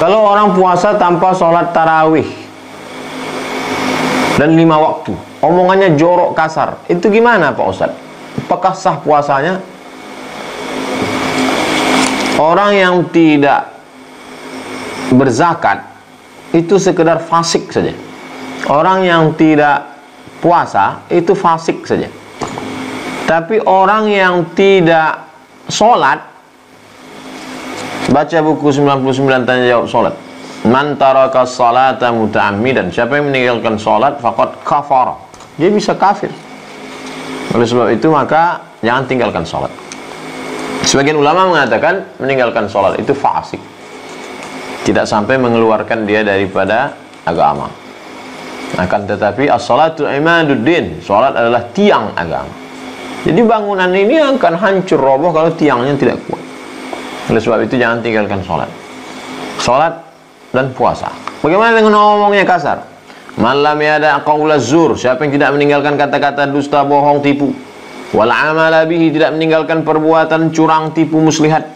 Kalau orang puasa tanpa sholat tarawih dan lima waktu, omongannya jorok kasar, itu gimana Pak Ustadz? Apakah sah puasanya? Orang yang tidak berzakat itu sekedar fasik saja. Orang yang tidak puasa itu fasik saja. Tapi orang yang tidak sholat Baca buku 99 tanya jawab salat. Man taraka salata muta'ammidan. Siapa yang meninggalkan salat faqad kafara. Dia bisa kafir. Oleh sebab itu maka jangan tinggalkan salat. Sebagian ulama mengatakan meninggalkan salat itu fasik. Tidak sampai mengeluarkan dia daripada agama. Akan tetapi as-salatu imaduddin. Salat adalah tiang agama. Jadi bangunan ini akan hancur roboh kalau tiangnya tidak kuat. Oleh sebab itu jangan tinggalkan sholat. Sholat dan puasa. Bagaimana dengan ngomongnya kasar? Malam ada qaula zur. Siapa yang tidak meninggalkan kata-kata dusta, bohong, tipu. Wal amala bihi tidak meninggalkan perbuatan curang, tipu, muslihat.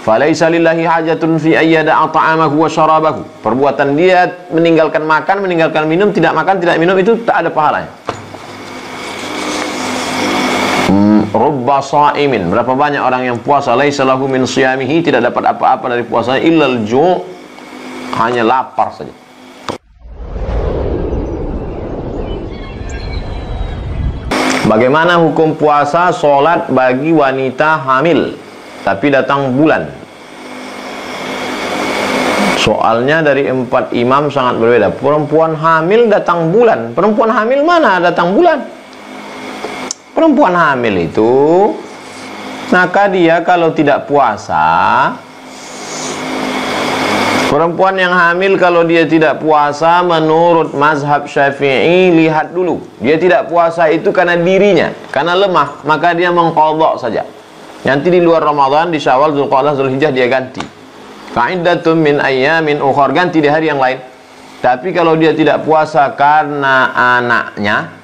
Falaisa lillahi hajatun fi ayyada at'amahu wa syarabahu. Perbuatan dia meninggalkan makan, meninggalkan minum, tidak makan, tidak minum itu tak ada pahalanya. Rubba sa'imin berapa banyak orang yang puasa laisa lahu min siyamihi tidak dapat apa-apa dari puasanya illal ju' hanya lapar saja Bagaimana hukum puasa solat bagi wanita hamil tapi datang bulan? Soalnya dari empat imam sangat berbeda. Perempuan hamil datang bulan. Perempuan hamil mana datang bulan? Perempuan hamil itu maka dia kalau tidak puasa Perempuan yang hamil kalau dia tidak puasa menurut mazhab syafi'i lihat dulu. Dia tidak puasa itu karena dirinya Karena lemah maka dia mengkodok saja. Nanti di luar Ramadan di syawal Zulqa'dah Zulhijjah dia ganti. Fa'iddatun min ayyamin Ganti di hari yang lain. Tapi kalau dia tidak puasa karena anaknya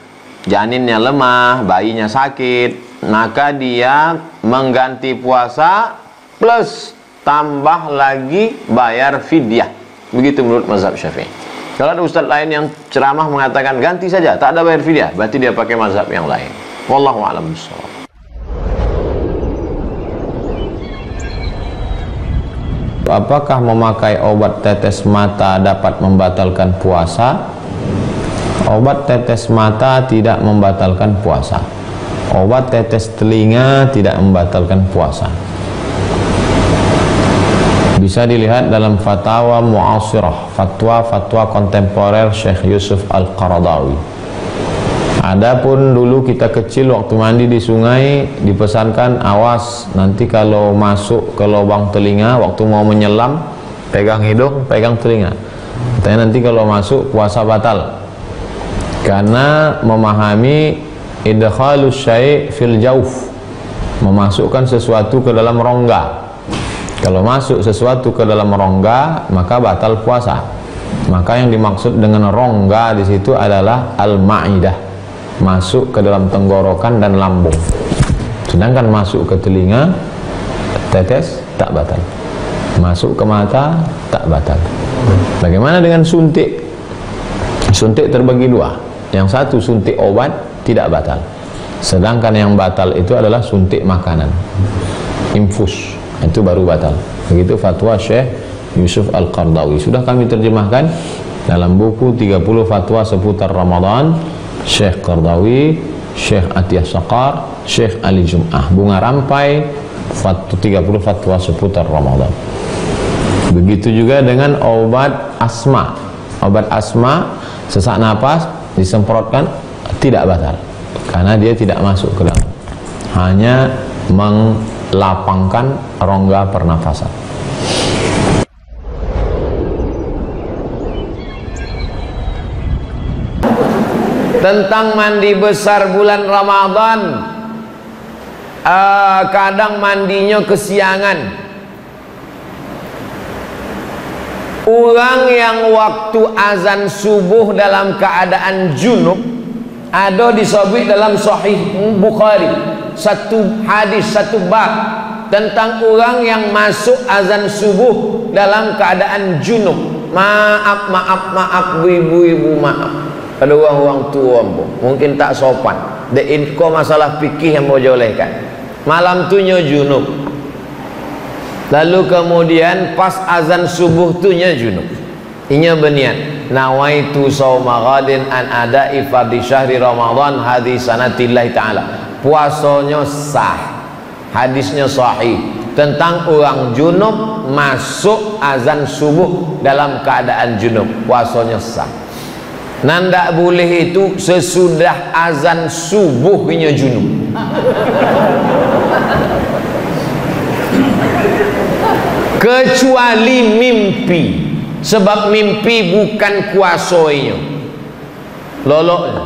janinnya lemah, bayinya sakit, maka dia mengganti puasa plus tambah lagi bayar fidyah. Begitu menurut mazhab Syafi'i. Kalau ada ustaz lain yang ceramah mengatakan ganti saja, tak ada bayar fidyah, berarti dia pakai mazhab yang lain. Wallahu a'lam bishawab. Apakah memakai obat tetes mata dapat membatalkan puasa? Obat tetes mata tidak membatalkan puasa. Obat tetes telinga tidak membatalkan puasa. Bisa dilihat dalam fatwa mu'asirah, fatwa-fatwa kontemporer Syekh Yusuf Al-Qaradawi. Adapun dulu kita kecil waktu mandi di sungai dipesankan awas nanti kalau masuk ke lubang telinga waktu mau menyelam pegang hidung, pegang telinga. Katanya nanti kalau masuk puasa batal karena memahami idkhalus syai' fil jauf memasukkan sesuatu ke dalam rongga. Kalau masuk sesuatu ke dalam rongga maka batal puasa. Maka yang dimaksud dengan rongga di situ adalah al-ma'idah. Masuk ke dalam tenggorokan dan lambung. Sedangkan masuk ke telinga tetes tak batal. Masuk ke mata tak batal. Bagaimana dengan suntik? Suntik terbagi dua yang satu suntik obat tidak batal. Sedangkan yang batal itu adalah suntik makanan. Infus. Itu baru batal. Begitu fatwa Syekh Yusuf Al-Qardawi. Sudah kami terjemahkan dalam buku 30 fatwa seputar Ramadan Syekh Qardawi, Syekh Atiyah Saqar, Syekh Ali Jum'ah. Bunga rampai fatwa 30 fatwa seputar Ramadan. Begitu juga dengan obat asma. Obat asma sesak napas disemprotkan tidak batal karena dia tidak masuk ke dalam. Hanya melapangkan rongga pernafasan. Tentang mandi besar bulan Ramadan uh, kadang mandinya kesiangan Orang yang waktu azan subuh dalam keadaan junub ada disebut dalam sahih Bukhari. Satu hadis satu bab tentang orang yang masuk azan subuh dalam keadaan junub. Maaf maaf maaf ibu-ibu maaf. Ada orang-orang tua mungkin tak sopan. De info masalah fikih yang mau jolehkan malam tu nyo junub lalu kemudian pas azan subuh tu nyo junub. Inya beniat nawaitu sawma ghadin an ada fardhi syahri ramadan hadis sanatillah taala. Puasanya sah. Hadisnya sahih. Tentang orang junub masuk azan subuh dalam keadaan junub. Puasanya sah. Nanda boleh itu sesudah azan subuh punya junub kecuali mimpi. Sebab mimpi bukan kuasanya loloknya.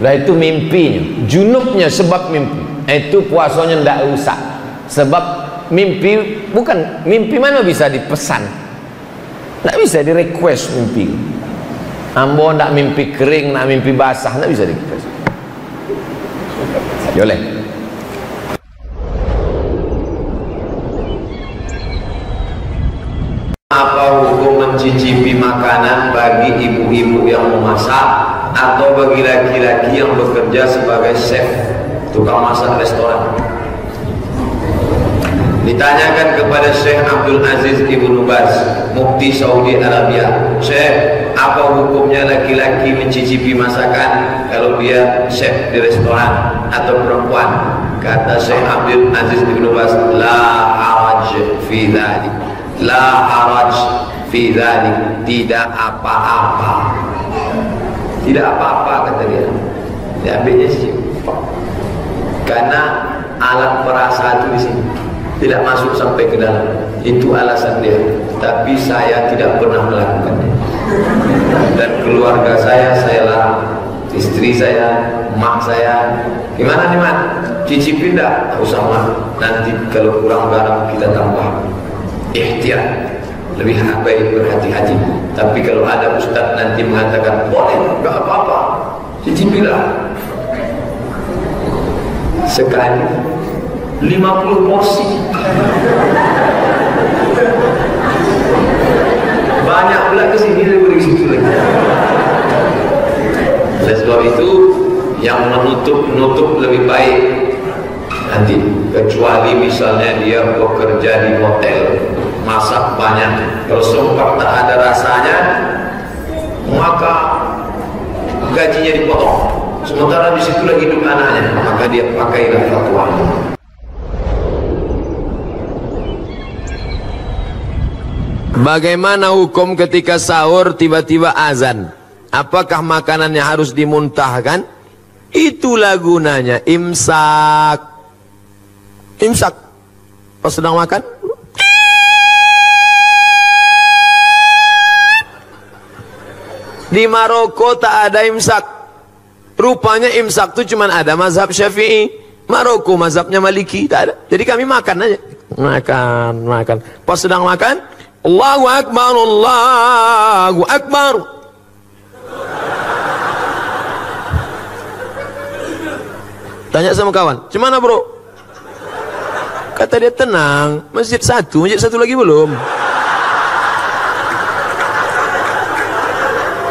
Lah itu mimpinya. Junubnya sebab mimpi. Itu puasanya tidak usah sebab mimpi bukan mimpi mana bisa dipesan? Tidak bisa di request mimpi. Ambo tidak mimpi kering nak mimpi basah tidak bisa di request boleh apa hukum mencicipi makanan bagi ibu-ibu yang memasak atau bagi laki-laki yang bekerja sebagai chef tukang masak restoran? Ditanyakan kepada Syekh Abdul Aziz Ibn Baz Mufti Saudi Arabia Syekh apa hukumnya laki-laki mencicipi masakan kalau dia chef di restoran atau perempuan? Kata Syekh Abdul Aziz Ibn Baz la haraj fi la haraj fi dhalik. Tidak apa-apa. Tidak apa-apa kata dia. Dia ambilnya sih karena alat perasa itu di sini. Tidak masuk sampai ke dalam. Itu alasan dia. Tapi saya tidak pernah melakukannya dan keluarga saya saya larang. Istri saya mak saya. Gimana nih mak cicipin dah usah mak nanti kalau kurang garam kita tambah ikhtiar. Lebih baik berhati-hati. Tapi kalau ada ustaz nanti mengatakan boleh enggak apa-apa. Cicipilah sekali. 50 porsi. Banyak pula ke sini ke situ lagi. Oleh sebab itu yang menutup nutup lebih baik nanti. Kecuali misalnya dia bekerja di hotel masak banyak kalau sempat tak ada rasanya maka gajinya dipotong sementara di situ lagi hidup anaknya maka dia pakailah fatwa Bagaimana hukum ketika sahur tiba-tiba azan? Apakah makanannya harus dimuntahkan? Itulah gunanya imsak. Imsak. Pas sedang makan? Di Maroko tak ada imsak. Rupanya imsak itu cuma ada mazhab syafi'i. Maroko mazhabnya maliki. Tak ada. Jadi kami makan aja. Makan, makan. Pas sedang makan. Allahu Akbar, Allahu Akbar. Tanya sama kawan. Cemana bro? Kata dia tenang. Masjid satu, masjid satu lagi belum.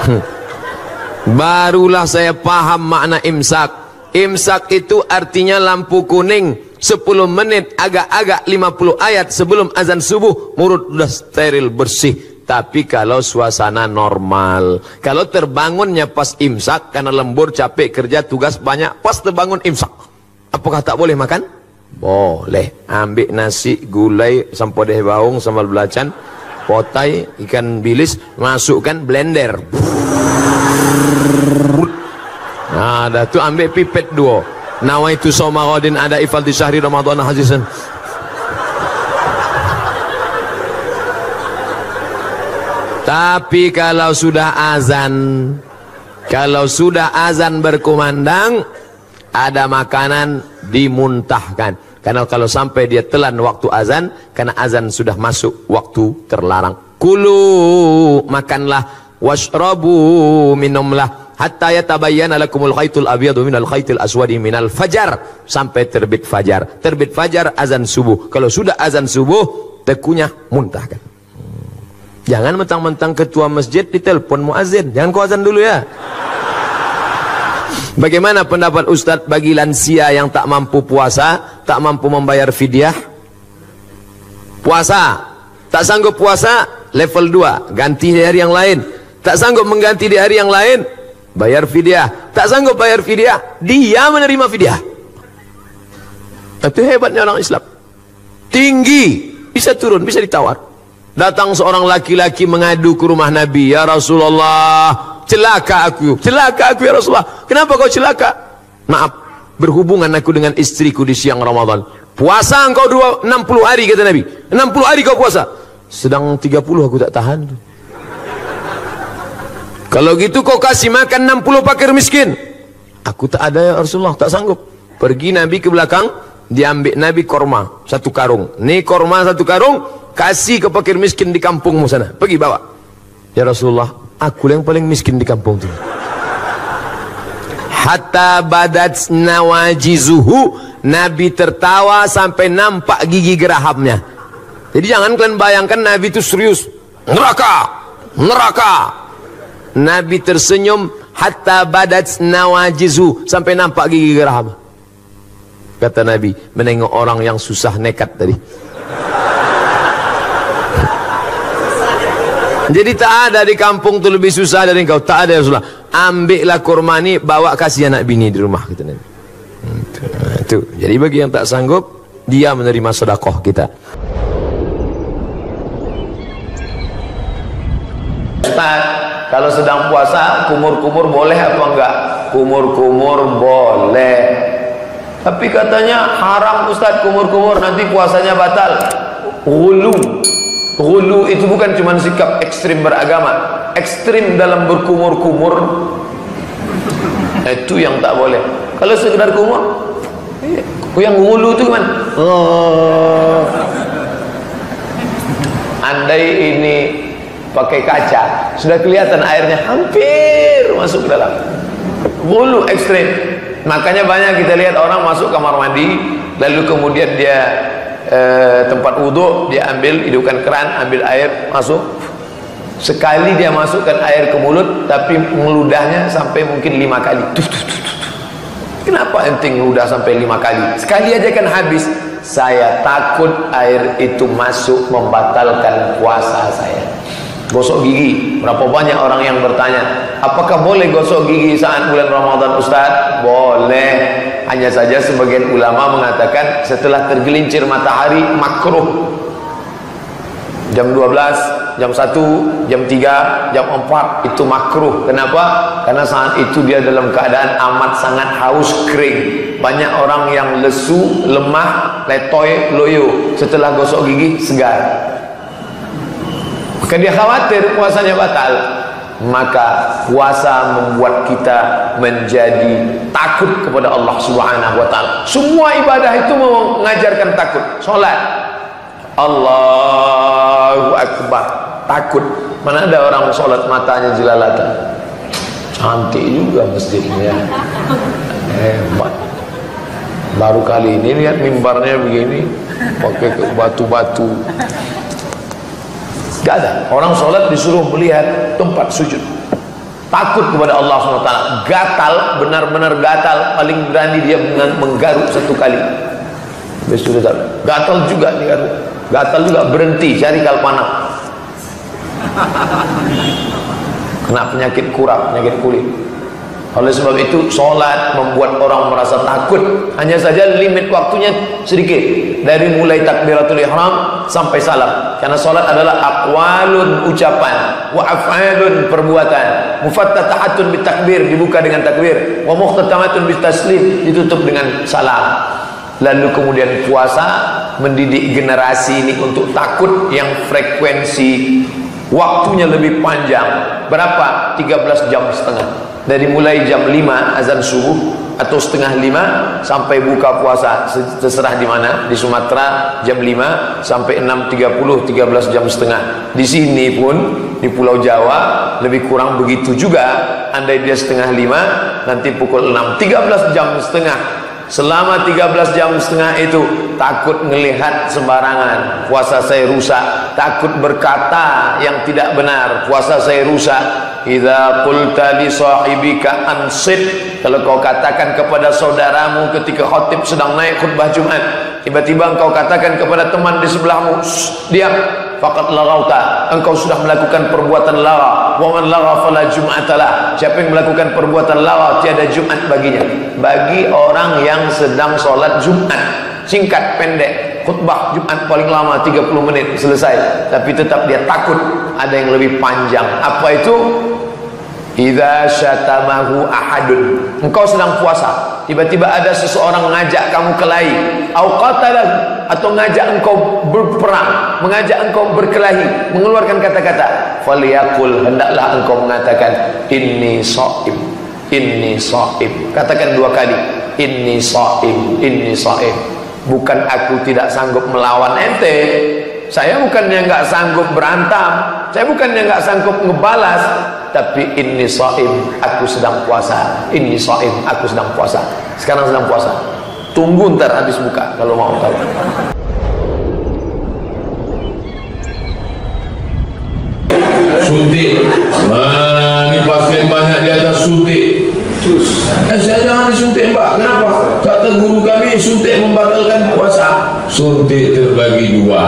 Barulah saya paham makna imsak. Imsak itu artinya lampu kuning 10 menit agak-agak 50 ayat sebelum azan subuh mulut sudah steril bersih. Tapi kalau suasana normal, kalau terbangunnya pas imsak karena lembur capek kerja tugas banyak, pas terbangun imsak. Apakah tak boleh makan? Boleh. Ambil nasi, gulai, sampodeh baung, sambal belacan, potai, ikan bilis, masukkan blender. Nah, dah tu ambil pipet dua. Nawaitu sawma ghadin ada ifal di syahri Ramadan hazizan. Tapi kalau sudah azan, kalau sudah azan berkumandang, ada makanan dimuntahkan. Karena kalau sampai dia telan waktu azan, karena azan sudah masuk waktu terlarang. Kulu makanlah, washrabu minumlah hatta yatabayyana lakumul khaitul abyadu minal khaitil aswadi minal fajar sampai terbit fajar. Terbit fajar azan subuh. Kalau sudah azan subuh, tekunya muntahkan. Jangan mentang-mentang ketua masjid ditelepon muazin. Jangan kau azan dulu ya. Bagaimana pendapat Ustadz bagi lansia yang tak mampu puasa, tak mampu membayar fidyah? Puasa, tak sanggup puasa, level 2, ganti di hari yang lain. Tak sanggup mengganti di hari yang lain, bayar fidyah. Tak sanggup bayar fidyah, dia menerima fidyah. Itu hebatnya orang Islam. Tinggi, bisa turun, bisa ditawar. Datang seorang laki-laki mengadu ke rumah Nabi, "Ya Rasulullah, celaka aku celaka aku ya Rasulullah. Kenapa kau celaka? Maaf berhubungan aku dengan istriku di siang Ramadan. Puasa engkau dua, 60 hari kata Nabi. 60 hari kau puasa. Sedang 30 aku tak tahan. Kalau gitu kau kasih makan 60 pakir miskin. Aku tak ada ya Rasulullah tak sanggup. Pergi Nabi ke belakang diambil Nabi korma satu karung. Ni korma satu karung kasih ke pakir miskin di kampungmu sana. Pergi bawa. Ya Rasulullah aku yang paling miskin di kampung itu hatta badat nawajizuhu Nabi tertawa sampai nampak gigi gerahamnya jadi jangan kalian bayangkan Nabi itu serius. Neraka! Neraka! Nabi tersenyum hatta badat nawajizu sampai nampak gigi geraham kata Nabi menengok orang yang susah nekat tadi Jadi tak ada di kampung tu lebih susah dari engkau. Tak ada Rasulullah. Ambillah kurma ni, bawa kasih anak bini di rumah. Kata Nabi. Itu. Jadi bagi yang tak sanggup, dia menerima sedekah kita. Ustaz, kalau sedang puasa, kumur-kumur boleh apa enggak? Kumur-kumur boleh. Tapi katanya haram Ustaz kumur-kumur, nanti puasanya batal. Gulu. Itu bukan cuma sikap ekstrim beragama Ekstrim dalam berkumur-kumur Itu yang tak boleh Kalau sekedar kumur Yang hulu itu gimana? Oh. Andai ini pakai kaca Sudah kelihatan airnya hampir masuk dalam Hulu ekstrim Makanya banyak kita lihat orang masuk kamar mandi Lalu kemudian dia eh, tempat wudhu dia ambil hidupkan keran ambil air masuk. Sekali dia masukkan air ke mulut tapi meludahnya sampai mungkin lima kali. Tuh, tuh, tuh, tuh. kenapa enting ludah sampai lima kali? Sekali aja kan habis. Saya takut air itu masuk membatalkan puasa saya. Gosok gigi. Berapa banyak orang yang bertanya apakah boleh gosok gigi saat bulan Ramadan Ustaz? Boleh hanya saja sebagian ulama mengatakan setelah tergelincir matahari makruh. Jam 12, jam 1, jam 3, jam 4 itu makruh. Kenapa? karena saat itu dia dalam keadaan amat sangat haus kering. Banyak orang yang lesu, lemah, letoy, loyo. Setelah gosok gigi segar. Maka dia khawatir puasanya batal maka puasa membuat kita menjadi takut kepada Allah Subhanahu wa taala. Semua ibadah itu mengajarkan takut. Salat Allahu akbar, takut. Mana ada orang salat matanya jelalatan. Cantik juga masjidnya. Hebat. Baru kali ini lihat mimbarnya begini, pakai batu-batu Gak ada. Orang sholat disuruh melihat tempat sujud. Takut kepada Allah SWT. Gatal, benar-benar gatal. Paling berani dia menggaruk satu kali. Gatal juga nih Gatal juga berhenti cari kalpana. Kena penyakit kurap, penyakit kulit. Oleh sebab itu solat membuat orang merasa takut. Hanya saja limit waktunya sedikit. Dari mulai takbiratul ihram sampai salam. Karena solat adalah aqwalun ucapan, wa af'alun perbuatan. Mufattatahatun bitakbir dibuka dengan takbir, wa muhtatamatun bitaslim ditutup dengan salam. Lalu kemudian puasa mendidik generasi ini untuk takut yang frekuensi waktunya lebih panjang. Berapa? 13 jam setengah dari mulai jam 5 azan subuh atau setengah 5 sampai buka puasa terserah di mana. Di Sumatera jam 5 sampai 6.30 13 jam setengah. Di sini pun di Pulau Jawa lebih kurang begitu juga. Andai dia setengah lima nanti pukul enam 13 jam setengah selama 13 jam setengah itu takut melihat sembarangan. Puasa saya rusak. Takut berkata yang tidak benar. Puasa saya rusak. Idza qulta li sahibika ansit. Kalau kau katakan kepada saudaramu ketika khatib sedang naik khutbah Jumat tiba-tiba engkau katakan kepada teman di sebelahmu diam faqad laghauta engkau sudah melakukan perbuatan lara. Wa man lagha fala jum'atalah siapa yang melakukan perbuatan lara tiada jumat baginya. Bagi orang yang sedang solat jumat. Singkat pendek. Khutbah jumat paling lama 30 menit selesai. Tapi tetap dia takut ada yang lebih panjang. Apa itu Idza syatamahu ahadun. Engkau sedang puasa, tiba-tiba ada seseorang mengajak kamu kelahi, au qatalahu atau ngajak engkau berperang, mengajak engkau berkelahi, mengeluarkan kata-kata, falyaqul hendaklah engkau mengatakan inni shaim, inni shaim. Katakan dua kali, inni shaim, inni shaim. Bukan aku tidak sanggup melawan ente, saya bukannya nggak sanggup berantem, saya bukannya nggak sanggup ngebalas, tapi ini saim aku sedang puasa. Ini saim aku sedang puasa. Sekarang sedang puasa. Tunggu ntar habis buka kalau mau tahu. Suntik. Nah, ini pasien banyak di atas suntik? Eh saya jangan disuntik mbak. Kenapa? Kata guru kami suntik membatalkan puasa suntik terbagi dua.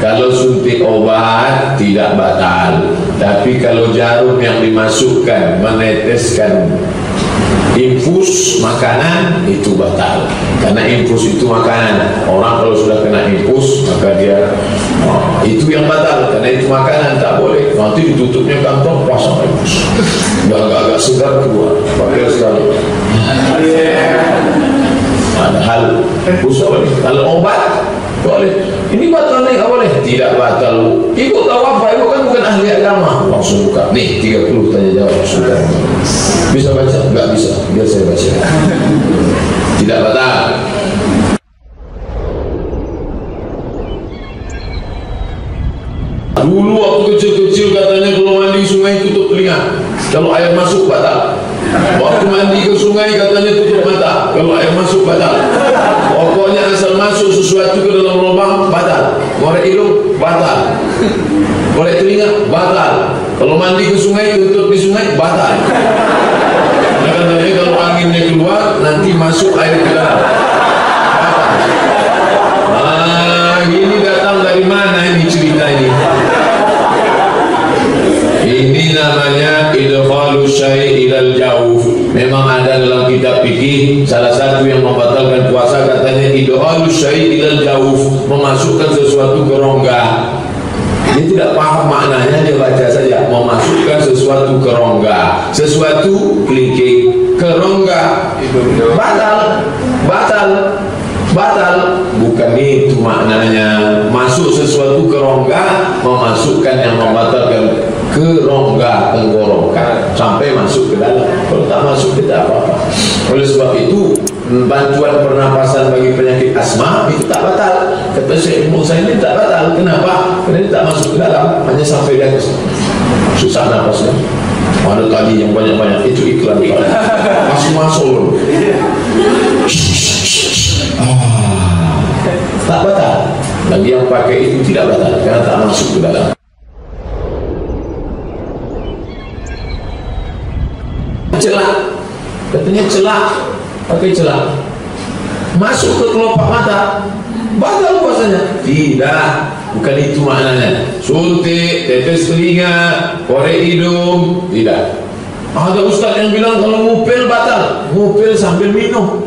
Kalau suntik obat tidak batal. Tapi kalau jarum yang dimasukkan meneteskan infus makanan itu batal. Karena infus itu makanan. Orang kalau sudah kena infus maka dia oh, itu yang batal. Karena itu makanan tak boleh. Nanti ditutupnya kantong pasang infus. Agak-agak segar keluar. Pakai sekali ada hal infus kalau obat boleh. Ini batal nggak boleh. Tidak batal. Ibu tahu apa ibu kan bukan ahli agama. Langsung buka. Nih 30 tanya jawab sudah bisa baca? Nggak bisa. Biar saya baca. Tidak batal. Dulu waktu kecil-kecil katanya kalau mandi sungai tutup telinga. Kalau air masuk batal waktu mandi ke sungai katanya tutup mata kalau air masuk batal pokoknya asal masuk sesuatu ke dalam lubang batal korek hidung batal korek telinga batal kalau mandi ke sungai tutup di sungai batal nah, katanya kalau anginnya keluar nanti masuk air ke dalam. Ah ini datang dari mana ini cerita ini? Ini namanya idkhalu syai' ilal jawf memang ada dalam kitab fikih salah satu yang membatalkan puasa katanya idkhalu syai' ilal jawf memasukkan sesuatu ke rongga. Dia tidak paham maknanya dia baca saja. Memasukkan sesuatu ke rongga. Sesuatu kelingking ke rongga. Batal. Batal. Batal. Bukan itu maknanya. Masuk sesuatu ke rongga memasukkan yang membatalkan ke rongga tenggorokan sampai masuk ke dalam. Kalau tak masuk tidak apa-apa. Oleh sebab itu bantuan pernapasan bagi penyakit asma itu tak batal. Kata saya ini tak batal. Kenapa? kerana ini tak masuk ke dalam. Hanya sampai di atas. Susah napasnya. Ada tadi yang banyak-banyak. Itu iklan masuk masuk ah, tak batal. Bagi yang pakai itu tidak batal. Karena tak masuk ke dalam celak. Katanya celak pakai celak. Masuk ke kelopak mata batal puasanya. Tidak bukan itu maknanya. Suntik tetes telinga korek hidung tidak. Ada ustaz yang bilang kalau ngupil batal ngupil sambil minum.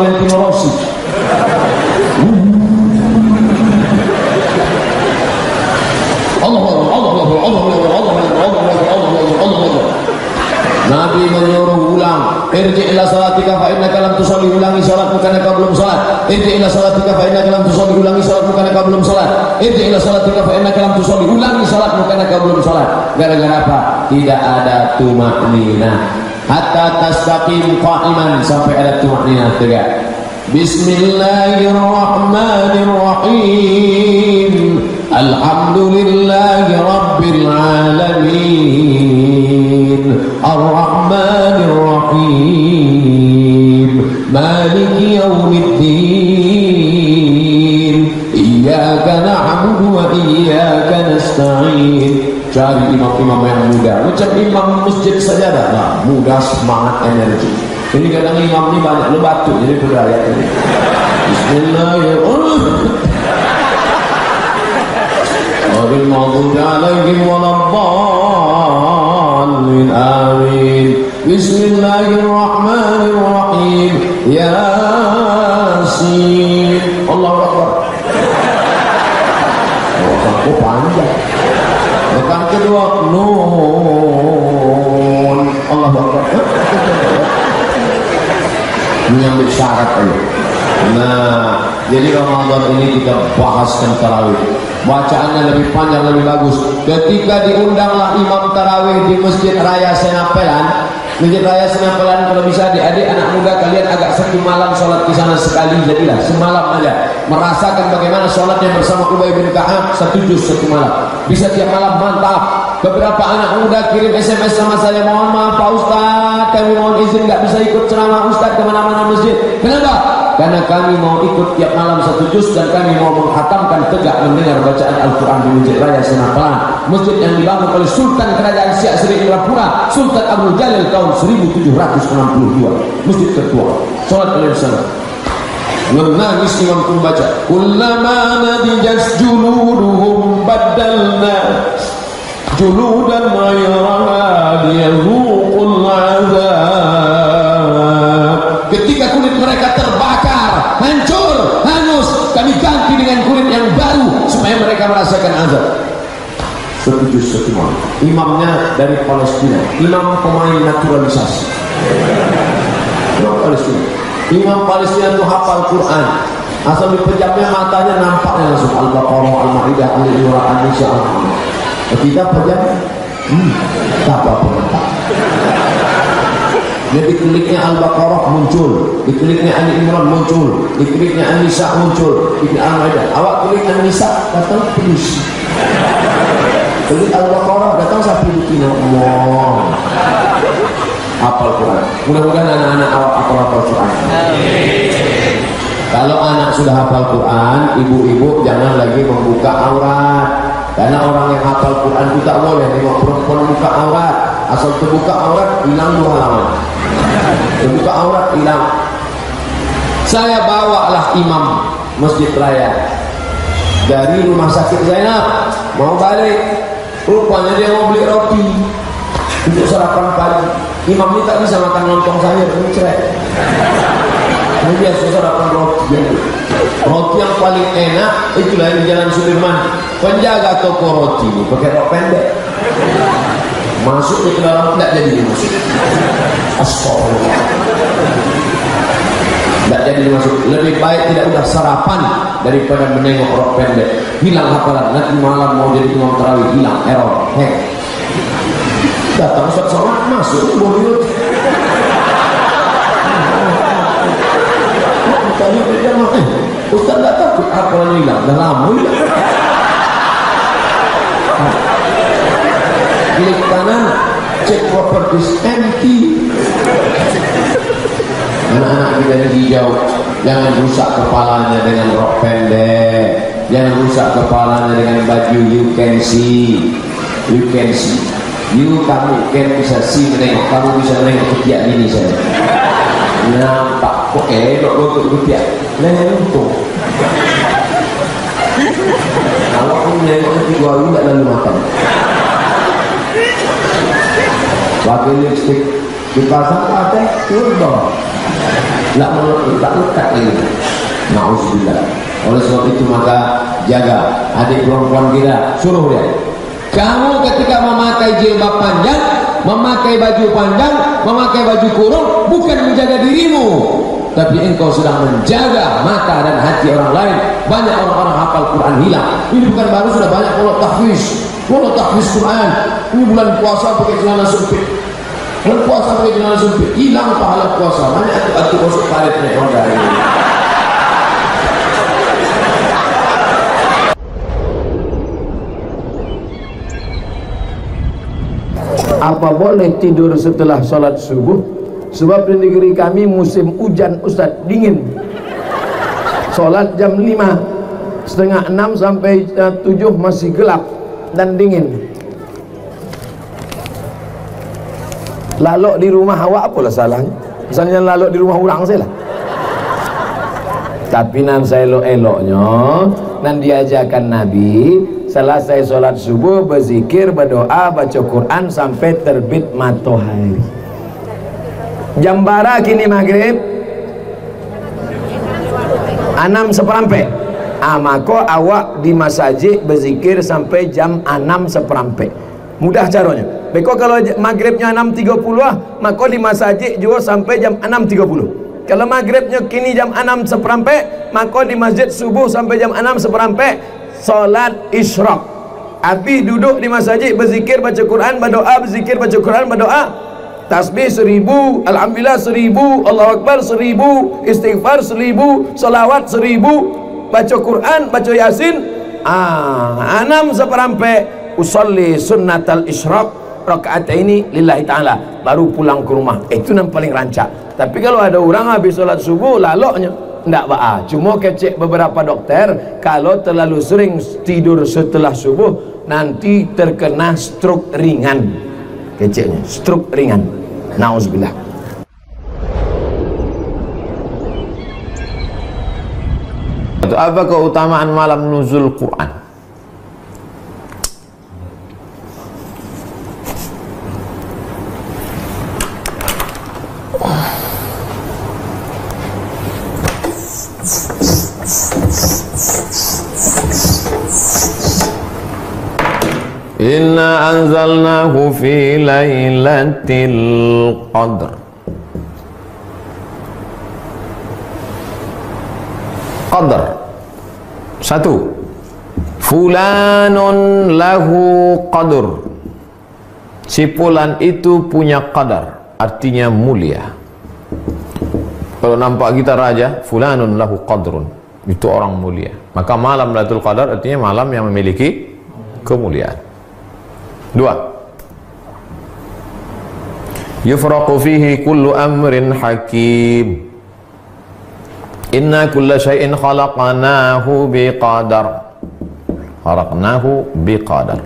Valentino Rossi irji ila salatika fa innaka lam tusalli ulangi salatmu karena kau belum salat. Irji ila salatika fa innaka lam tusalli ulangi salatmu karena kau belum salat. Irji ila salatika fa innaka lam tusalli ulangi salatmu karena kau belum salat. Gara-gara apa? Tidak ada tumaknina. Hatta tastaqim qa'iman sampai ada tumaknina tegak Bismillahirrahmanirrahim. الحمد لله رب العالمين الرحمن الرحيم مالك يوم الدين إياك نعبد وإياك نستعين cari imam-imam yang muda macam imam masjid saja dah nah, muda semangat energi ini kadang imam ni banyak lu batuk jadi berdaya ini. Bismillahirrahmanirrahim. Amin maghdubi alaihim waladdallin. Amin. Bismillahirrahmanirrahim. Yasin. Allah Akbar. Oh, aku panjang. Bukan kedua, nun. Allah Akbar menyambut syarat dulu. Nah, jadi Ramadan ini kita bahaskan tarawih. Bacaannya lebih panjang, lebih bagus. Ketika diundanglah imam tarawih di Masjid Raya Senapelan, Masjid Raya Senapelan kalau bisa adik-adik anak muda kalian agak satu malam sholat di sana sekali jadilah semalam aja merasakan bagaimana sholatnya bersama Ubay bin Ka'ab satu juz satu malam bisa tiap malam mantap Beberapa anak muda kirim SMS sama saya, mohon maaf Pak Ustaz, kami mohon izin nggak bisa ikut ceramah Ustaz ke mana-mana masjid. Kenapa? karena kami mau ikut tiap malam satu juz dan kami mau menghatamkan tegak mendengar bacaan Al-Quran di Masjid Raya Senapelan masjid yang dibangun oleh Sultan Kerajaan Siak Sri Indrapura Sultan Abdul Jalil tahun 1762 masjid tertua sholat oleh sana menangis imam baca. Ulama nadijas juluduhum badalna juludan ghayraha dia azab. Ketika kulit mereka ter mereka merasakan azab. Setuju semua imamnya dari Palestina. Imam pemain naturalisasi. Imam Palestina. Imam Palestina itu hafal Quran. Asal dipejamnya matanya nampaknya langsung Al-Baqarah, Al-Ma'idah, Al-Imran, Al-Nisa, Al-Muhammad kita pajak hmm, tak apa tak jadi kliknya Al-Baqarah muncul di kliknya Ali Imran muncul di kliknya An-Nisa muncul. Di Al-Maidah. Awak klik An-Nisa datang tulis klik Al-Baqarah datang sapi bikin Allah hafal Quran. Mudah-mudahan anak-anak awak hafal Quran. Kalau anak sudah hafal Quran ibu-ibu jangan lagi membuka aurat. Karena orang yang hafal Quran itu tak boleh. Tengok perempuan buka aurat. Asal terbuka aurat hilang dua Terbuka aurat hilang. Saya bawalah imam masjid raya dari rumah sakit Zainab mau balik. Rupanya dia mau beli roti untuk sarapan pagi. Imam ini tak bisa makan lontong sayur, ini cerai. Ini dia sarapan roti. Roti yang paling enak itulah di Jalan Sudirman penjaga toko roti ini pakai rok pendek masuk ke dalam tidak jadi masuk. Astagfirullah tidak jadi masuk. Lebih baik tidak udah sarapan daripada menengok rok pendek. Hilang hafalan. Nanti malam mau jadi imam terawih hilang error. Hek datang Ustaz Somad masuk boleh tadi dia eh Ustaz tak takut apa hilang? Dah lama hilang klik kanan cek properties empty. Anak-anak yang hijau. Jangan rusak kepalanya dengan rok pendek. Jangan rusak kepalanya dengan baju you can see. You can see. You kamu can bisa see menengok. Kamu bisa menengok ketiak ini saya nampak kok elok untuk ketiak. Kalau punya itu tiga hari tidak lalu makan pakai lipstick. Dipasang pakai turbo. Tidak tak lekat lagi Nauzubillah oleh sebab itu maka jaga adik perempuan kita. Suruh dia. Kamu ketika memakai jilbab panjang memakai baju panjang memakai baju kurung bukan menjaga dirimu. Tapi engkau sedang menjaga mata dan hati orang lain. Banyak orang-orang hafal Quran hilang. Ini bukan baru sudah banyak kalau tahfiz. Kalau tahfiz Quran ini bulan puasa pakai celana sempit. Bulan puasa pakai celana sempit hilang pahala puasa. Mana atu atu masuk parit naik honda ini? Apa boleh tidur setelah sholat subuh? Sebab di negeri kami musim hujan ustad dingin. Sholat jam 5 setengah 6 sampai 7 masih gelap dan dingin. Lalu di rumah awak apalah salahnya? Misalnya lalu di rumah orang saya lah. Tapi nan saya elok-eloknya nan diajarkan Nabi selesai sholat subuh berzikir berdoa baca Quran sampai terbit matahari. Jam bara kini maghrib enam seperampe ah maka awak di masjid berzikir sampai jam enam seperampe mudah caranya Beko kalau maghribnya 6.30 ah, maka di masjid juga sampai jam 6.30 kalau maghribnya kini jam 6 seperampe maka di masjid subuh sampai jam 6 seperampe solat isyraq. Abi duduk di masjid berzikir baca Quran berdoa berzikir baca Quran berdoa. Tasbih seribu Alhamdulillah seribu Allah Akbar seribu istighfar seribu salawat seribu. Baca Quran baca Yasin. Ah, enam seperampe usalli sunnatal isyraq rakaat ini lillahi ta'ala baru pulang ke rumah. Itu yang paling rancak. Tapi kalau ada orang habis sholat subuh laloknya tidak ba'a cuma kecek beberapa dokter kalau terlalu sering tidur setelah subuh nanti terkena stroke ringan. Keceknya stroke ringan. Na'udzubillah apa keutamaan malam nuzul Quran anzalnahu fi laylatil qadr. Qadr. Satu. Fulanun lahu qadr. Si fulan itu punya qadar Artinya mulia. Kalau nampak kita raja Fulanun lahu qadrun. Itu orang mulia. Maka malam Lailatul Qadar artinya malam yang memiliki kemuliaan Dua. Yufraqu fihi kullu amrin hakim. Inna kulla syai'in khalaqnahu biqadar. Khalaqnahu biqadar.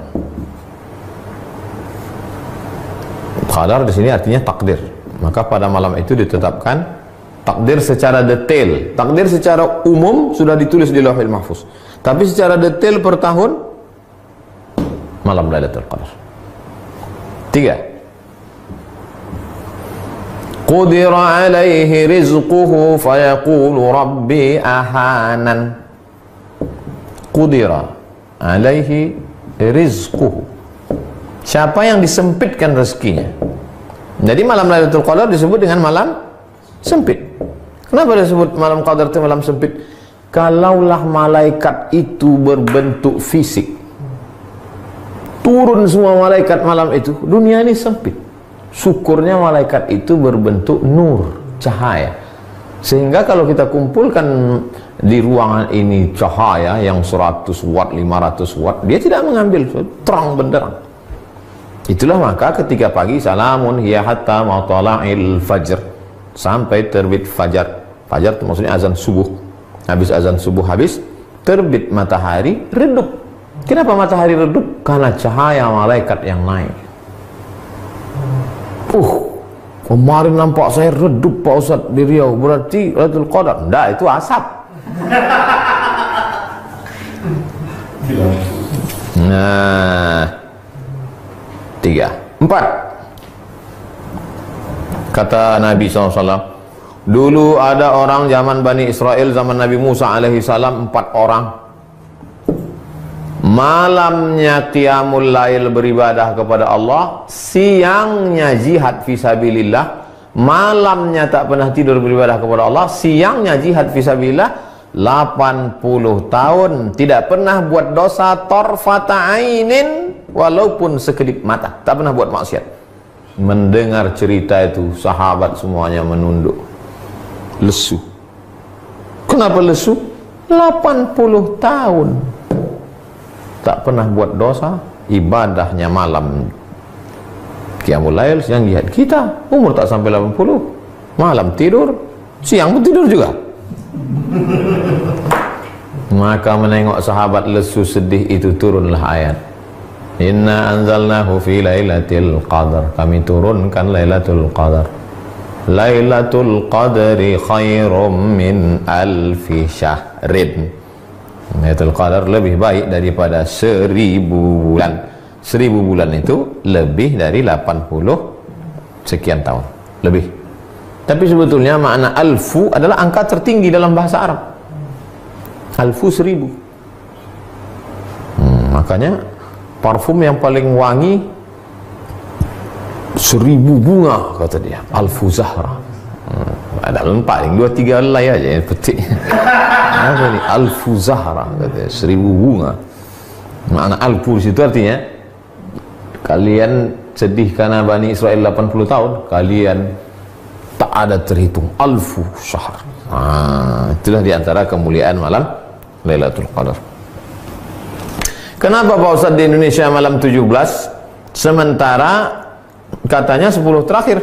Qadar di sini artinya takdir. Maka pada malam itu ditetapkan takdir secara detail. Takdir secara umum sudah ditulis di Lauhul Mahfuz. Tapi secara detail per tahun malam Lailatul Qadar. Tiga. Qudira alaihi rizquhu fayaqulu rabbi ahanan. Qudira alaihi rizquhu. Siapa yang disempitkan rezekinya? Jadi malam Lailatul Qadar disebut dengan malam sempit. Kenapa disebut malam Qadar itu malam sempit? Kalaulah malaikat itu berbentuk fisik, turun semua malaikat malam itu dunia ini sempit syukurnya malaikat itu berbentuk nur cahaya. Sehingga kalau kita kumpulkan di ruangan ini cahaya yang 100 watt 500 watt dia tidak mengambil terang benderang. Itulah maka ketika pagi salamun hiya hatta matala'il fajr. Sampai terbit fajar. Fajar itu maksudnya azan subuh. Habis azan subuh habis terbit matahari redup Kenapa matahari redup? Karena cahaya malaikat yang naik. Uh, kemarin nampak saya redup Pak Ustaz di Riau. Berarti Lailatul Qadar. Enggak, itu asap. Nah, tiga, empat. Kata Nabi SAW, dulu ada orang zaman Bani Israel, zaman Nabi Musa alaihi salam, empat orang malamnya qiyamul lail beribadah kepada Allah siangnya jihad fisabilillah malamnya tak pernah tidur beribadah kepada Allah siangnya jihad fisabilillah 80 tahun tidak pernah buat dosa torfata ainin walaupun sekedip mata. Tak pernah buat maksiat. Mendengar cerita itu sahabat semuanya menunduk. Lesu. Kenapa lesu? 80 tahun tak pernah buat dosa ibadahnya malam Qiyamul Lail, siang jihad. Kita umur tak sampai 80. Malam tidur, siang pun tidur juga. Maka menengok sahabat lesu sedih itu turunlah ayat. Inna anzalnahu fi lailatul qadar. Kami turunkan Lailatul Qadar. Lailatul Qadri khairum min alfi syahrin. Lailatul Qadar lebih baik daripada seribu bulan. Seribu bulan itu lebih dari 80 sekian tahun. Lebih. Tapi sebetulnya makna alfu adalah angka tertinggi dalam bahasa Arab. Alfu seribu. Hmm, makanya parfum yang paling wangi seribu bunga kata dia alfu zahra hmm, ada empat dua tiga helai aja yang petik. Apa ni? Alfu zahra kata seribu bunga. Makna alfu situ artinya kalian sedih karena Bani Israel 80 tahun kalian tak ada terhitung. Alfu syahr ha, itulah di antara kemuliaan malam Lailatul Qadar. Kenapa Pak Ustadz di Indonesia malam 17 sementara katanya 10 terakhir?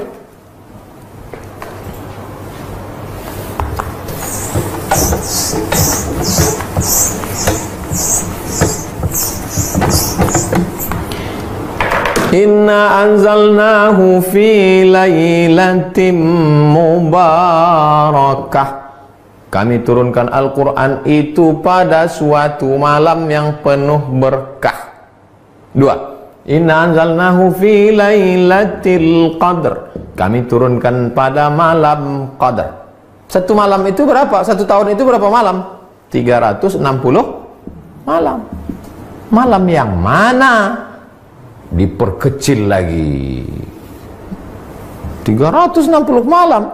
Inna anzalnahu fi lailatin mubarakah kami turunkan Al-Quran itu pada suatu malam yang penuh berkah. Dua. Inna anzalnahu fi laylatil qadr. Kami turunkan pada malam qadr. Satu malam itu berapa? Satu tahun itu berapa malam? 360 malam. Malam yang mana? diperkecil lagi. 360 malam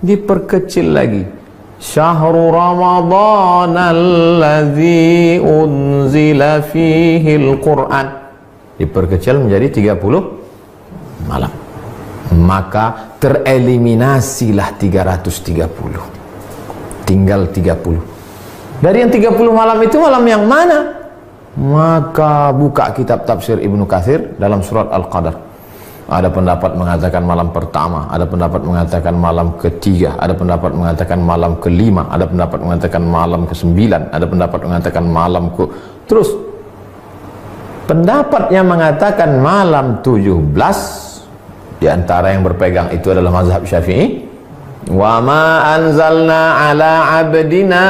diperkecil lagi. Syahrul Ramadhan alladhi unzila fihi al-Quran diperkecil menjadi 30 malam. Maka tereliminasilah 330 tinggal 30 dari yang 30 malam itu malam yang mana? Maka buka kitab tafsir Ibnu Katsir dalam surat Al-Qadar ada pendapat mengatakan malam pertama, ada pendapat mengatakan malam ketiga, ada pendapat mengatakan malam kelima, ada pendapat mengatakan malam kesembilan, ada pendapat mengatakan malam ke terus pendapat yang mengatakan malam tujuh belas di antara yang berpegang itu adalah mazhab Syafi'i. Wa ma anzalna ala abdina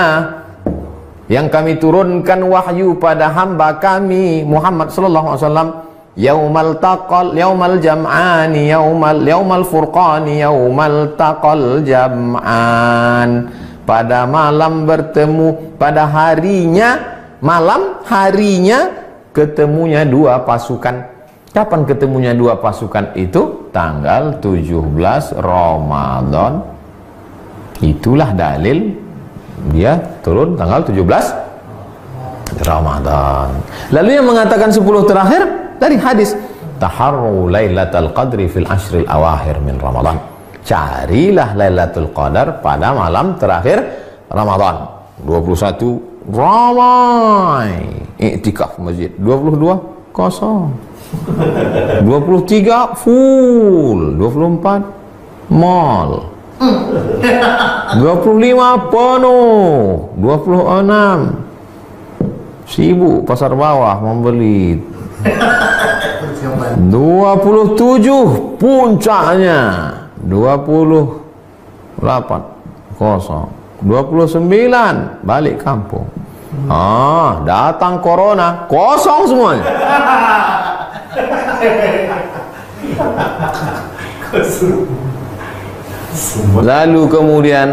yang kami turunkan wahyu pada hamba kami Muhammad sallallahu alaihi wasallam yaumal taqal yaumal jam'ani yaumal yaumal furqani yaumal taqal jam'an. Pada malam bertemu pada harinya malam harinya ketemunya dua pasukan. Kapan ketemunya dua pasukan itu? Tanggal 17 Ramadan. Itulah dalil dia turun tanggal 17 Ramadan. Lalu yang mengatakan 10 terakhir dari hadis taharru lailatul qadri fil ashril awahir min ramadan. Carilah lailatul qadar pada malam terakhir ramadan. 21 ramai. Iktikaf masjid. 22 kosong. 23 full. 24 mall 25 penuh 26 sibuk pasar bawah membeli. 27 puncaknya. 28 kosong. 29 balik kampung. Ah datang corona kosong semuanya lalu kemudian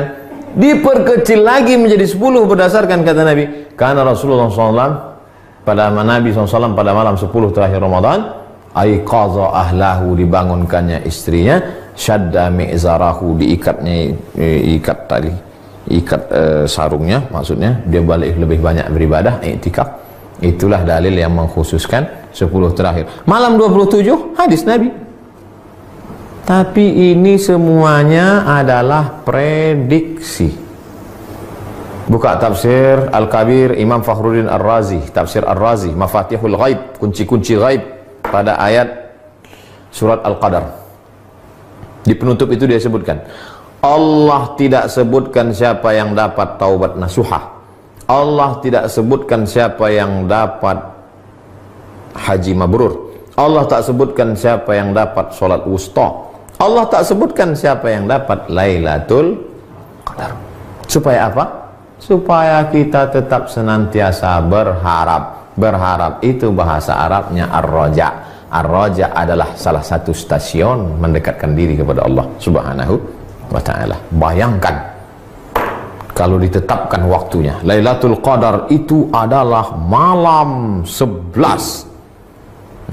diperkecil lagi menjadi 10 berdasarkan kata Nabi. Karena Rasulullah SAW pada Nabi SAW pada malam 10 terakhir Ramadan aiqaza ahlahu dibangunkannya istrinya syadda mi'zarahu diikatnya eh, ikat tali ikat uh, sarungnya maksudnya dia balik lebih banyak beribadah iktikaf itulah dalil yang mengkhususkan 10 terakhir. Malam 27 hadis Nabi tapi ini semuanya adalah prediksi Buka tafsir Al-Kabir Imam Fakhruddin Ar-Razi, tafsir Ar-Razi, Mafatihul Ghaib, kunci-kunci ghaib pada ayat surat Al-Qadar. Di penutup itu dia sebutkan, Allah tidak sebutkan siapa yang dapat taubat nasuhah. Allah tidak sebutkan siapa yang dapat haji mabrur. Allah tak sebutkan siapa yang dapat solat wusta. Allah tak sebutkan siapa yang dapat Lailatul Qadar. Supaya apa? Supaya kita tetap senantiasa berharap. Berharap itu bahasa Arabnya ar-raja. Ar-raja adalah salah satu stasiun mendekatkan diri kepada Allah Subhanahu wa taala. Bayangkan kalau ditetapkan waktunya. Lailatul Qadar itu adalah malam 11.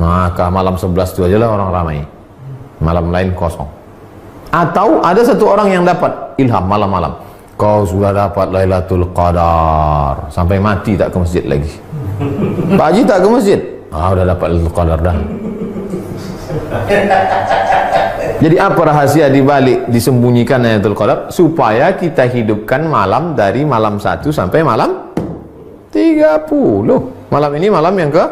Maka malam 11 itu aja lah orang ramai. Malam lain kosong. Atau ada satu orang yang dapat ilham malam-malam. Kau sudah dapat Lailatul Qadar. Sampai mati tak ke masjid lagi. Pak Haji tak ke masjid. Ah, udah dapat Lailatul Qadar dah. Jadi apa rahasia di balik disembunyikan Lailatul Qadar supaya kita hidupkan malam dari malam 1 sampai malam 30. Malam ini malam yang ke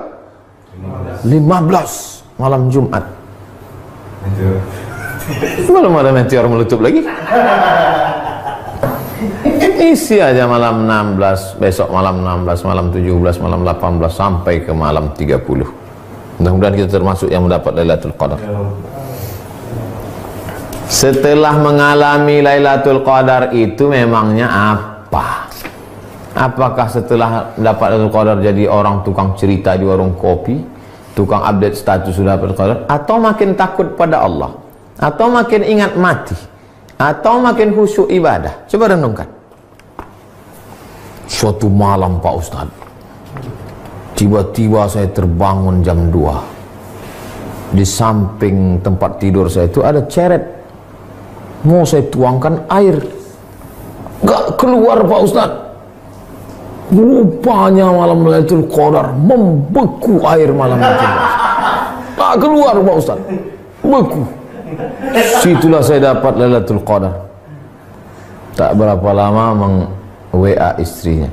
15 malam Jumat. Belum ada meteor meletup lagi. Isi aja malam 16, besok malam 16, malam 17, malam 18 sampai ke malam 30. Mudah-mudahan kita termasuk yang mendapat Lailatul Qadar. Setelah mengalami Lailatul Qadar itu memangnya apa? Apakah setelah dapat Lailatul Qadar jadi orang tukang cerita di warung kopi, tukang update status sudah Qadar atau makin takut pada Allah? Atau makin ingat mati? Atau makin khusyuk ibadah? Coba renungkan. Suatu malam Pak Ustaz, tiba-tiba saya terbangun jam 2. Di samping tempat tidur saya itu ada ceret mau saya tuangkan air gak keluar Pak Ustaz rupanya malam Lailatul Qadar membeku air malam itu. Gak keluar Pak Ustaz. Beku. Situlah saya dapat Lailatul Qadar. Tak berapa lama meng WA istrinya.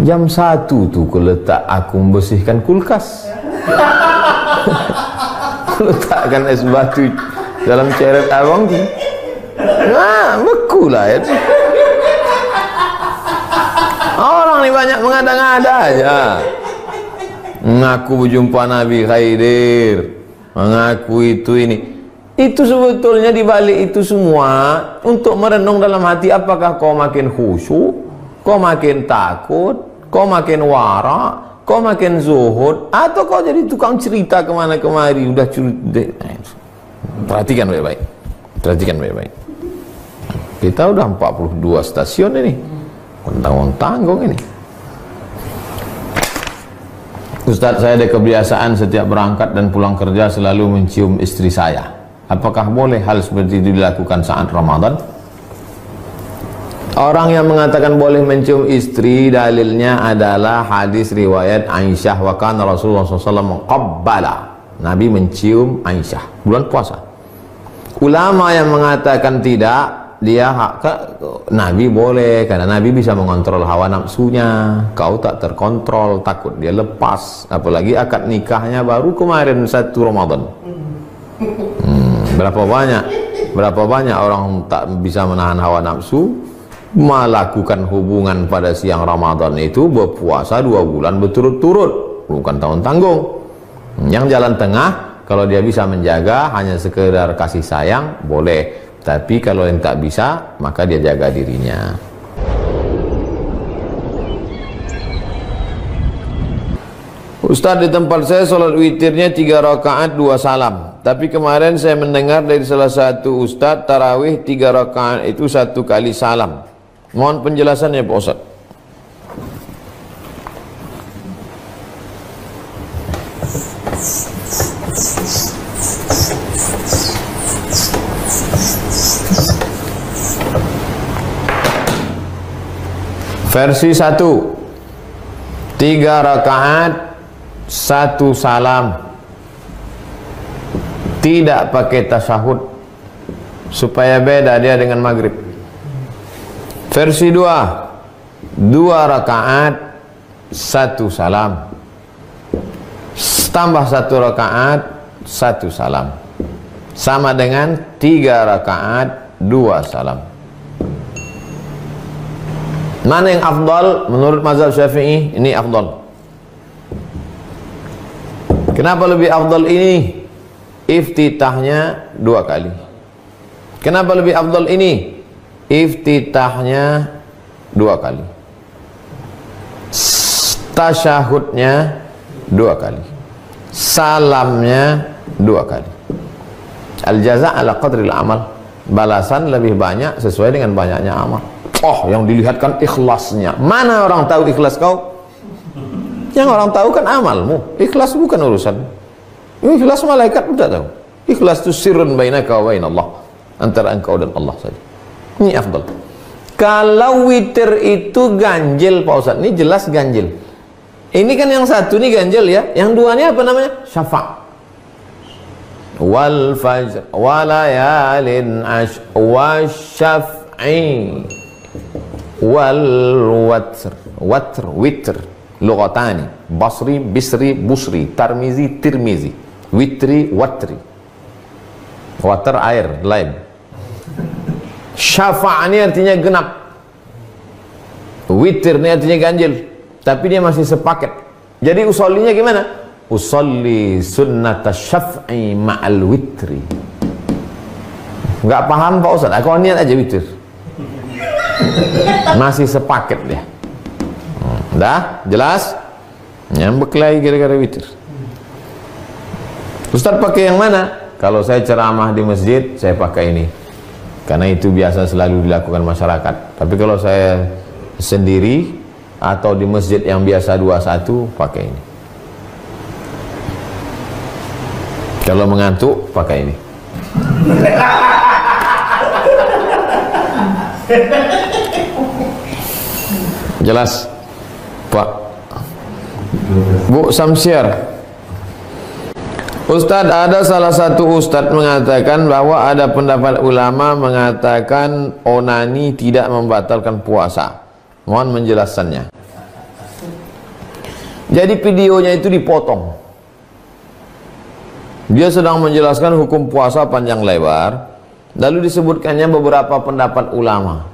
Jam satu tuh kuletak aku membersihkan kulkas. Kuletakkan es batu dalam ceret abang tu. Nah beku lah ya orang ni banyak mengada-ngada aja mengaku berjumpa Nabi Khaidir. Mengaku itu ini. Itu sebetulnya dibalik itu semua untuk merenung dalam hati apakah kau makin khusyuk? Kau makin takut? Kau makin warak? Kau makin zuhud? Atau kau jadi tukang cerita ke mana kemari udah cerita perhatikan baik-baik. Perhatikan baik-baik. Kita udah 42 stasiun ini tanggung-tanggung ini. Ustadz saya ada kebiasaan setiap berangkat dan pulang kerja selalu mencium istri saya. Apakah boleh hal seperti itu dilakukan saat Ramadan? Orang yang mengatakan boleh mencium istri dalilnya adalah hadis riwayat Aisyah wa kana Rasulullah SAW qabbala Nabi mencium Aisyah bulan puasa. Ulama yang mengatakan tidak, dia hak Nabi boleh karena Nabi bisa mengontrol hawa nafsunya. Kau tak terkontrol, takut dia lepas. Apalagi akad nikahnya baru kemarin satu Ramadan. Hmm, berapa banyak? Berapa banyak orang tak bisa menahan hawa nafsu melakukan hubungan pada siang Ramadan itu berpuasa dua bulan berturut-turut bukan tahun tanggung yang jalan tengah kalau dia bisa menjaga hanya sekedar kasih sayang boleh tapi kalau yang tak bisa maka dia jaga dirinya. Ustaz di tempat saya solat witirnya tiga rakaat dua salam. Tapi kemarin saya mendengar dari salah satu Ustaz tarawih tiga rakaat itu satu kali salam. Mohon penjelasannya Pak Ustaz Versi satu. Tiga rakaat Satu salam. Tidak pakai tasahud Supaya beda dia dengan maghrib. Versi dua. Dua rakaat Satu salam. Tambah satu rakaat satu salam. Sama dengan tiga rakaat dua salam mana yang afdal menurut mazhab syafi'i? Ini afdal. Kenapa lebih afdal ini? Iftitahnya dua kali. Kenapa lebih afdal ini? Iftitahnya dua kali. Tasyahudnya dua kali. Salamnya dua kali. Al jaza ala qadril amal. Balasan lebih banyak sesuai dengan banyaknya amal oh yang dilihatkan ikhlasnya. Mana orang tahu ikhlas kau? Yang orang tahu kan amalmu. Ikhlas bukan urusan. Ikhlas malaikat tidak tahu. Ikhlas itu sirrun bainaka wa Allah antara engkau dan Allah saja. Ini afdal. Kalau witir itu ganjil Pak Ustaz. Ini jelas ganjil. Ini kan yang satu ini ganjil ya. Yang duanya apa namanya? Syafa' wal fajr walayalin ash wasyaf'i wal watr watr witr lugatani basri bisri busri tarmizi tirmizi witri watri. Water air lain syafa' ini artinya genap. Witir ini artinya ganjil tapi dia masih sepaket. Jadi usollinya gimana? Usolli sunnata syaf'i ma'al witri. Nggak paham Pak Ustaz aku niat aja witir masih sepaket hmm, dah? Jelas? Nyambek lagi gara-gara witir. Ustaz pakai yang mana? Kalau saya ceramah di masjid saya pakai ini. Karena itu biasa selalu dilakukan masyarakat. Tapi kalau saya sendiri atau di masjid yang biasa dua satu pakai ini. Kalau mengantuk pakai ini jelas Pak Bu Samsiar Ustadz ada salah satu ustadz mengatakan bahwa ada pendapat ulama mengatakan onani tidak membatalkan puasa. Mohon menjelaskannya. Jadi videonya itu dipotong. Dia sedang menjelaskan hukum puasa panjang lebar. Lalu disebutkannya beberapa pendapat ulama.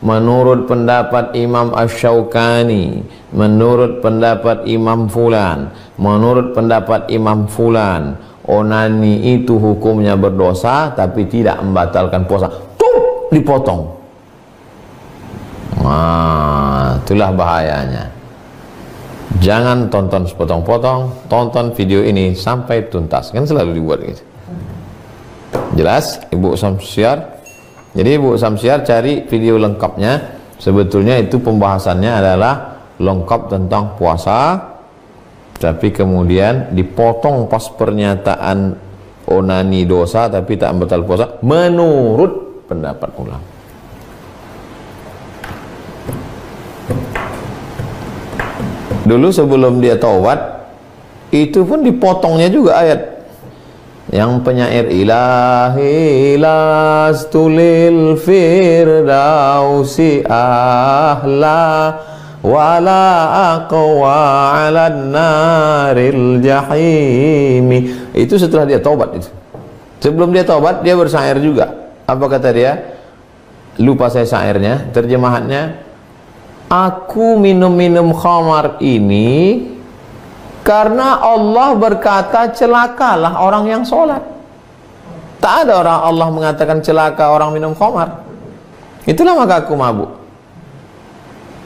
Menurut pendapat Imam Ash-Shawqani, menurut pendapat Imam Fulan, menurut pendapat Imam Fulan onani itu hukumnya berdosa tapi tidak membatalkan puasa. Tuh dipotong. Nah itulah bahayanya. Jangan tonton sepotong-potong tonton video ini sampai tuntas. Kan selalu dibuat gitu jelas Ibu Samsiar jadi Ibu Samsiar cari video lengkapnya. Sebetulnya itu pembahasannya adalah lengkap tentang puasa. Tapi kemudian dipotong pas pernyataan onani dosa tapi tak batal puasa. Menurut pendapat ulama. Dulu sebelum dia taubat itu pun dipotongnya juga ayat yang penyair ilahi lastulil firdausi ahla wala aqwa 'alan naril jahimi. Itu setelah dia taubat itu. Sebelum dia taubat dia bersair juga. Apa kata dia? Lupa saya syairnya terjemahannya. Aku minum-minum khamar ini karena Allah berkata celakalah orang yang sholat tak ada orang Allah mengatakan celaka orang minum khamar itulah maka aku mabuk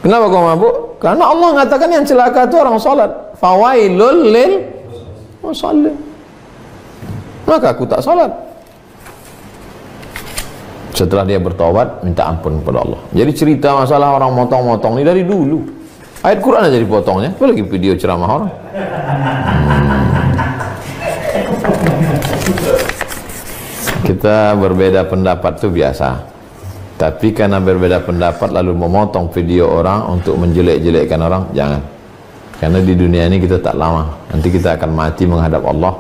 Kenapa kau mabuk? Karena Allah mengatakan yang celaka itu orang salat. Fawailul lil musallin. Maka aku tak salat. Setelah dia bertobat, minta ampun kepada Allah. Jadi cerita masalah orang motong-motong ini dari dulu. Ayat Quran aja dipotongnya, apalagi video ceramah orang. Kita berbeda pendapat itu biasa. Tapi karena berbeda pendapat lalu memotong video orang untuk menjelek-jelekkan orang, jangan. Karena di dunia ini kita tak lama. Nanti kita akan mati menghadap Allah